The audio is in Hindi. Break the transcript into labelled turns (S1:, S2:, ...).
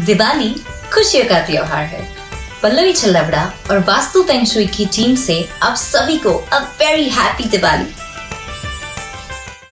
S1: दिवाली खुशियों का त्योहार है। पल्लवी छल्लबड़ा और वास्तु पेंशुई की टीम से आप सभी को अ वेरी हैप्पी दिवाली।